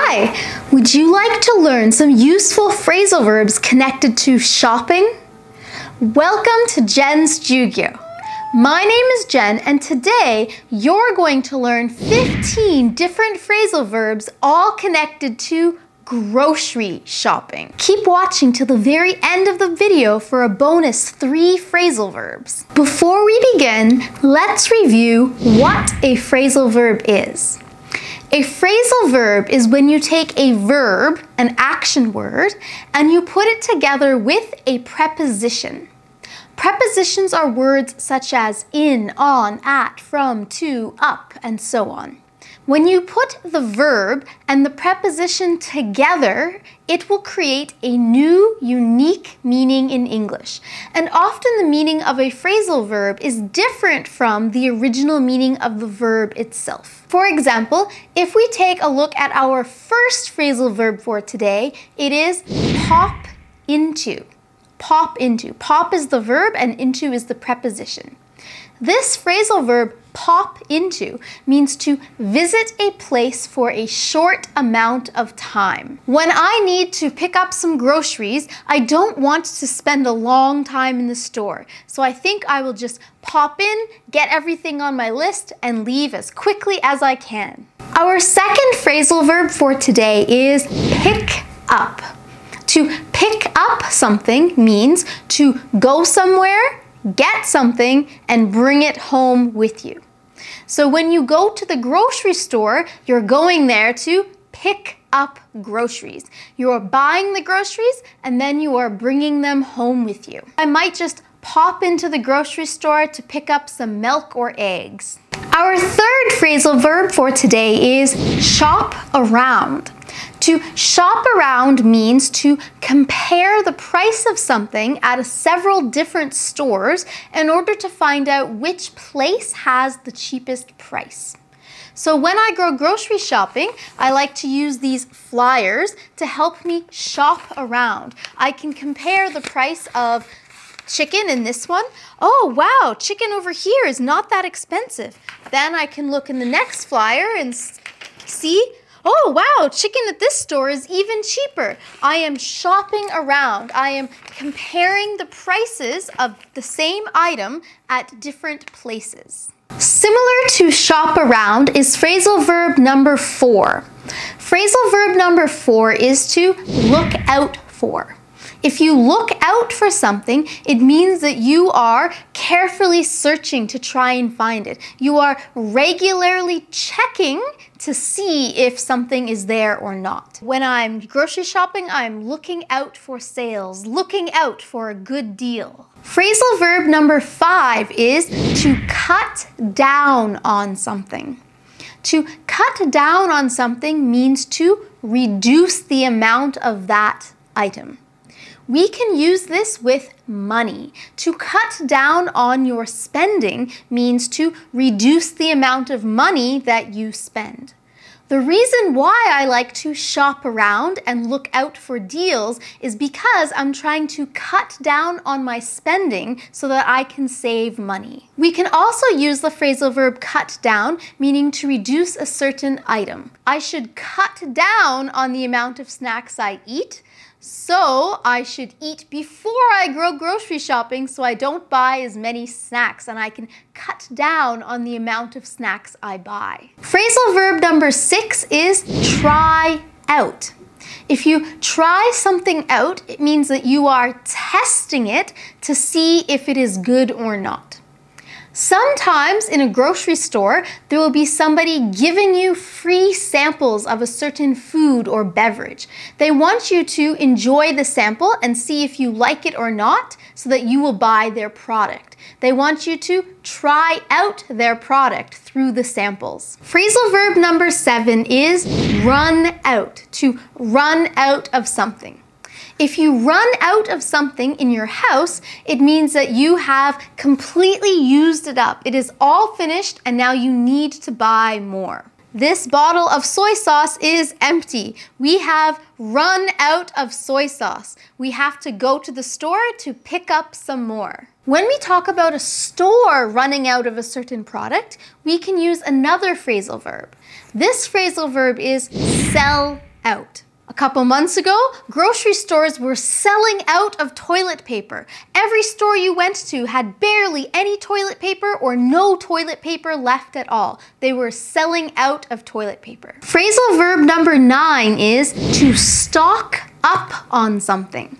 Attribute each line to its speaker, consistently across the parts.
Speaker 1: Hi, would you like to learn some useful phrasal verbs connected to shopping? Welcome to Jen's Jyugyou. My name is Jen and today you're going to learn 15 different phrasal verbs all connected to grocery shopping. Keep watching till the very end of the video for a bonus three phrasal verbs. Before we begin, let's review what a phrasal verb is. A phrasal verb is when you take a verb, an action word, and you put it together with a preposition. Prepositions are words such as in, on, at, from, to, up, and so on. When you put the verb and the preposition together, it will create a new, unique meaning in English. And often the meaning of a phrasal verb is different from the original meaning of the verb itself. For example, if we take a look at our first phrasal verb for today, it is pop into. Pop into. Pop is the verb and into is the preposition. This phrasal verb pop into means to visit a place for a short amount of time. When I need to pick up some groceries, I don't want to spend a long time in the store. So I think I will just pop in, get everything on my list, and leave as quickly as I can. Our second phrasal verb for today is pick up. To pick up something means to go somewhere get something and bring it home with you. So when you go to the grocery store, you're going there to pick up groceries. You are buying the groceries and then you are bringing them home with you. I might just pop into the grocery store to pick up some milk or eggs. Our third phrasal verb for today is shop around. To shop around means to compare the price of something at several different stores in order to find out which place has the cheapest price. So when I go grocery shopping, I like to use these flyers to help me shop around. I can compare the price of chicken in this one. Oh, wow, chicken over here is not that expensive. Then I can look in the next flyer and see Oh, wow, chicken at this store is even cheaper. I am shopping around. I am comparing the prices of the same item at different places. Similar to shop around is phrasal verb number four. Phrasal verb number four is to look out for. If you look out for something, it means that you are carefully searching to try and find it. You are regularly checking to see if something is there or not. When I'm grocery shopping, I'm looking out for sales, looking out for a good deal. Phrasal verb number five is to cut down on something. To cut down on something means to reduce the amount of that item. We can use this with money. To cut down on your spending means to reduce the amount of money that you spend. The reason why I like to shop around and look out for deals is because I'm trying to cut down on my spending so that I can save money. We can also use the phrasal verb cut down, meaning to reduce a certain item. I should cut down on the amount of snacks I eat so I should eat before I go grocery shopping so I don't buy as many snacks and I can cut down on the amount of snacks I buy. Phrasal verb number six is try out. If you try something out, it means that you are testing it to see if it is good or not. Sometimes in a grocery store, there will be somebody giving you free samples of a certain food or beverage. They want you to enjoy the sample and see if you like it or not so that you will buy their product. They want you to try out their product through the samples. Phrasal verb number seven is run out, to run out of something. If you run out of something in your house, it means that you have completely used it up. It is all finished and now you need to buy more. This bottle of soy sauce is empty. We have run out of soy sauce. We have to go to the store to pick up some more. When we talk about a store running out of a certain product, we can use another phrasal verb. This phrasal verb is sell out. A couple months ago, grocery stores were selling out of toilet paper. Every store you went to had barely any toilet paper or no toilet paper left at all. They were selling out of toilet paper. Phrasal verb number nine is to stock up on something.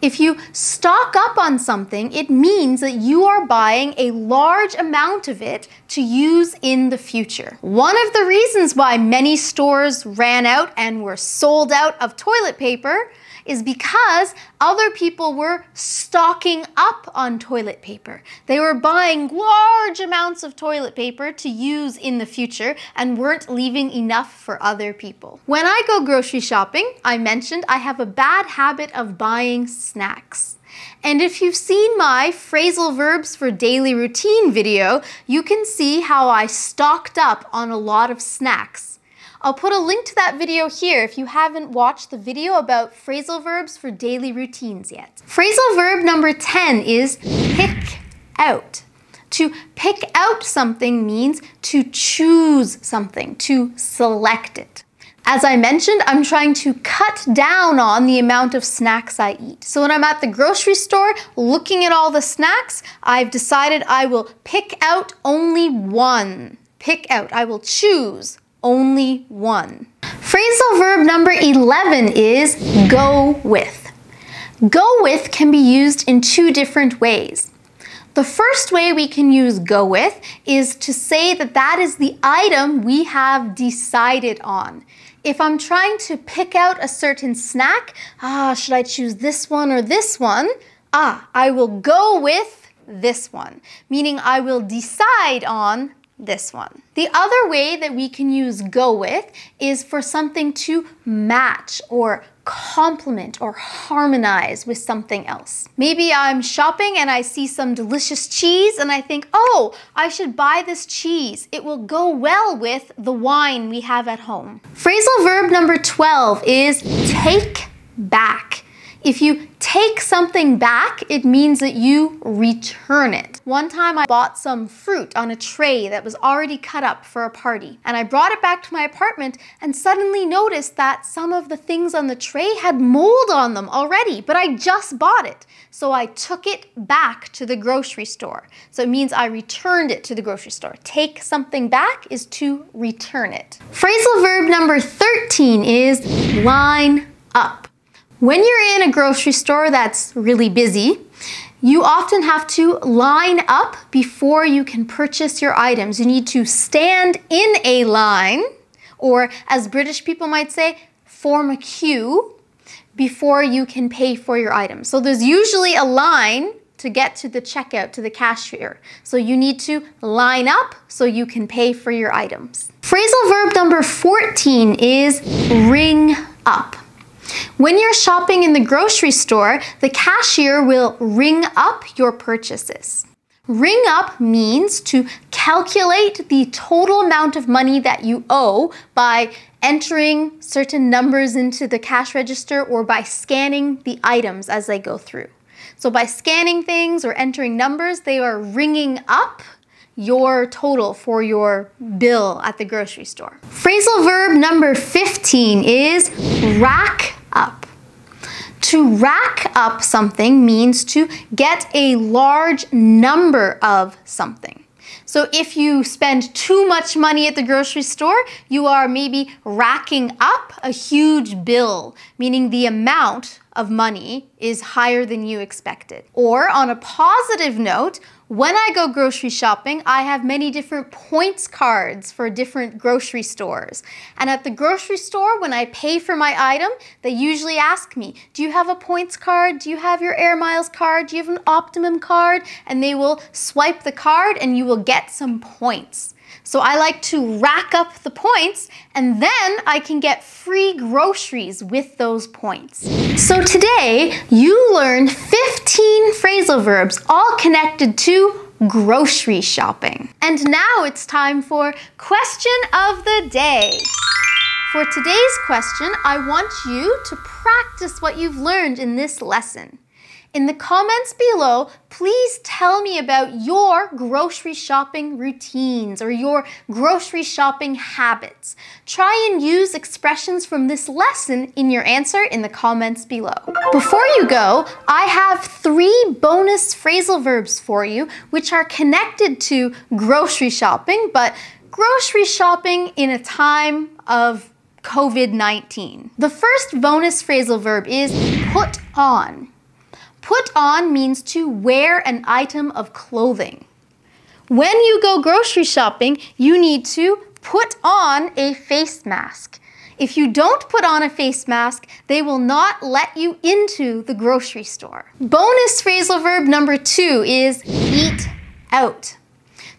Speaker 1: If you stock up on something, it means that you are buying a large amount of it to use in the future. One of the reasons why many stores ran out and were sold out of toilet paper is because other people were stocking up on toilet paper. They were buying large amounts of toilet paper to use in the future and weren't leaving enough for other people. When I go grocery shopping, I mentioned I have a bad habit of buying snacks. And if you've seen my phrasal verbs for daily routine video, you can see how I stocked up on a lot of snacks. I'll put a link to that video here if you haven't watched the video about phrasal verbs for daily routines yet. Phrasal verb number 10 is pick out. To pick out something means to choose something, to select it. As I mentioned, I'm trying to cut down on the amount of snacks I eat. So when I'm at the grocery store looking at all the snacks, I've decided I will pick out only one. Pick out, I will choose only one. Phrasal verb number 11 is go with. Go with can be used in two different ways. The first way we can use go with is to say that that is the item we have decided on. If I'm trying to pick out a certain snack, ah, should I choose this one or this one? Ah, I will go with this one, meaning I will decide on this one. The other way that we can use go with is for something to match or complement or harmonize with something else. Maybe I'm shopping and I see some delicious cheese and I think, oh, I should buy this cheese. It will go well with the wine we have at home. Phrasal verb number 12 is take back. If you take something back, it means that you return it. One time I bought some fruit on a tray that was already cut up for a party, and I brought it back to my apartment and suddenly noticed that some of the things on the tray had mold on them already, but I just bought it. So I took it back to the grocery store. So it means I returned it to the grocery store. Take something back is to return it. Phrasal verb number 13 is line up. When you're in a grocery store that's really busy, you often have to line up before you can purchase your items. You need to stand in a line, or as British people might say, form a queue before you can pay for your items. So there's usually a line to get to the checkout, to the cashier. So you need to line up so you can pay for your items. Phrasal verb number 14 is ring up. When you're shopping in the grocery store, the cashier will ring up your purchases. Ring up means to calculate the total amount of money that you owe by entering certain numbers into the cash register or by scanning the items as they go through. So by scanning things or entering numbers, they are ringing up your total for your bill at the grocery store. Phrasal verb number 15 is rack up. To rack up something means to get a large number of something. So if you spend too much money at the grocery store, you are maybe racking up a huge bill, meaning the amount of money is higher than you expected. Or on a positive note, when I go grocery shopping, I have many different points cards for different grocery stores. And at the grocery store, when I pay for my item, they usually ask me, do you have a points card? Do you have your Air Miles card? Do you have an Optimum card? And they will swipe the card and you will get some points. So I like to rack up the points and then I can get free groceries with those points. So today you learned 15 phrasal verbs all connected to grocery shopping. And now it's time for question of the day. For today's question, I want you to practice what you've learned in this lesson. In the comments below, please tell me about your grocery shopping routines or your grocery shopping habits. Try and use expressions from this lesson in your answer in the comments below. Before you go, I have three bonus phrasal verbs for you which are connected to grocery shopping, but grocery shopping in a time of COVID-19. The first bonus phrasal verb is put on. Put on means to wear an item of clothing. When you go grocery shopping, you need to put on a face mask. If you don't put on a face mask, they will not let you into the grocery store. Bonus phrasal verb number two is eat out.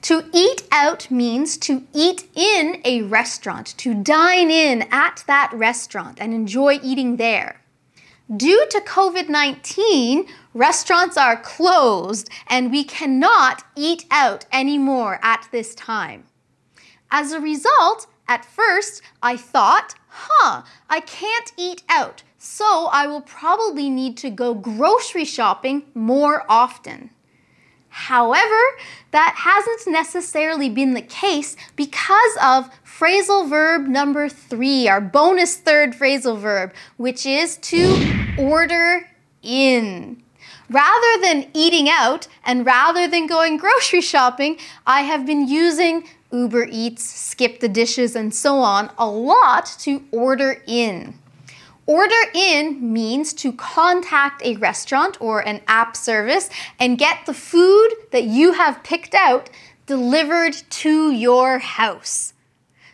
Speaker 1: To eat out means to eat in a restaurant, to dine in at that restaurant and enjoy eating there. Due to COVID 19, restaurants are closed and we cannot eat out anymore at this time. As a result, at first, I thought, huh, I can't eat out, so I will probably need to go grocery shopping more often. However, that hasn't necessarily been the case because of phrasal verb number three, our bonus third phrasal verb, which is to order in. Rather than eating out and rather than going grocery shopping, I have been using Uber Eats, Skip the Dishes, and so on a lot to order in. Order in means to contact a restaurant or an app service and get the food that you have picked out delivered to your house.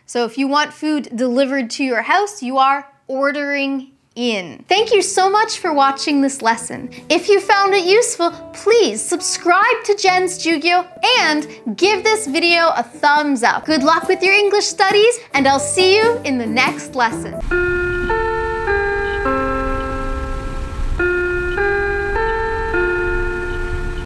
Speaker 1: So if you want food delivered to your house, you are ordering in. Thank you so much for watching this lesson. If you found it useful, please subscribe to Jen's Jyugyou and give this video a thumbs up. Good luck with your English studies and I'll see you in the next lesson.